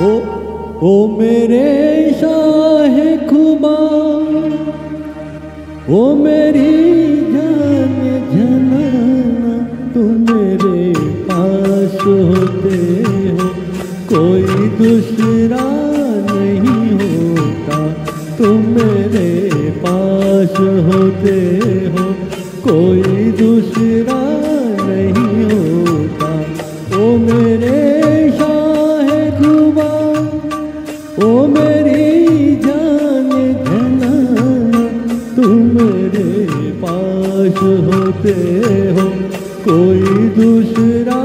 ओ ओ मेरे शाह खुबा ओ मेरी जान जनाना तुम मेरे पास होते हो। कोई दूसरा नहीं होता, तुम मेरे पास होते हो तुम मेरे पास होते हो कोई दूसरा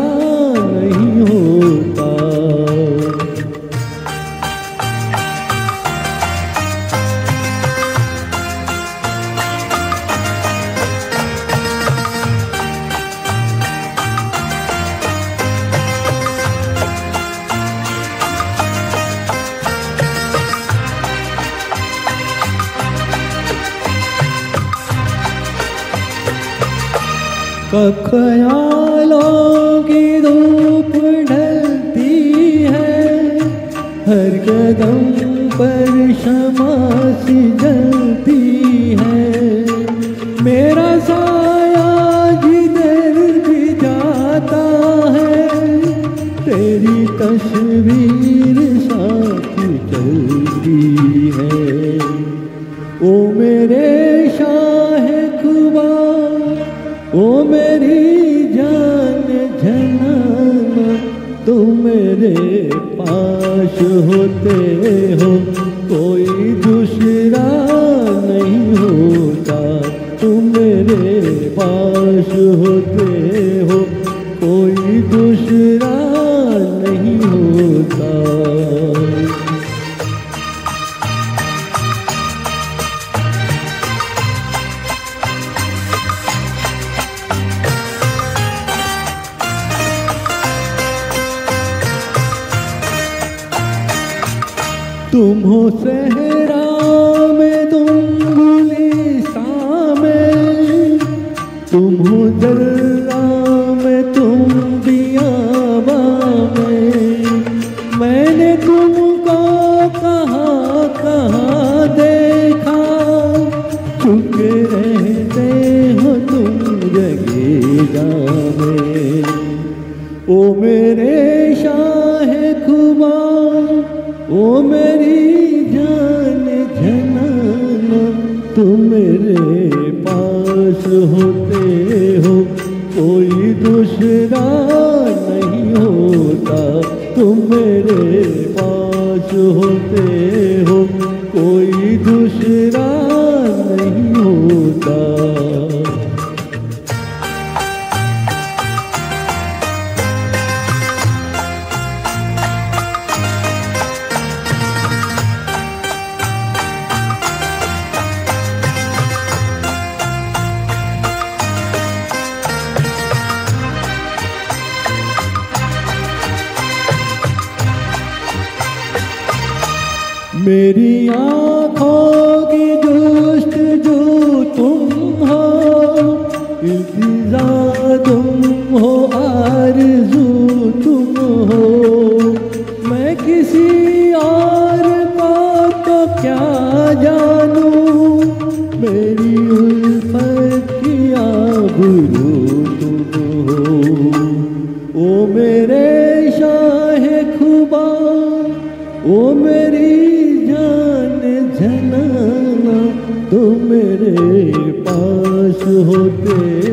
नहीं होता ख्यालों की धूप ढलती है। हर कदम पर क्षमा सी जलती पास होते हो कोई दूसरा नहीं होता। तुम मेरे पास होते तुम हो सहरा में तुम गुलिस्ता में तुम हो जर्रा में तुम में मैंने तुमको कहाँ कहाँ देखा। चुप रहते हो तुम जगेगा में ओ मेरे शाह खुबा, ओ मेरी हो कोई दूसरा नहीं होता। तुम मेरे पास होते मेरी आँखों की दोस्त जो तुम हो, इल्तिजा तुम हो, आरज़ू तुम हो। मैं किसी और को तो क्या जानूं? मेरी उल्फत की आबरू तुम हो। ओ मेरे शाह खुबा, ओ मेरी तुम मेरे पास होते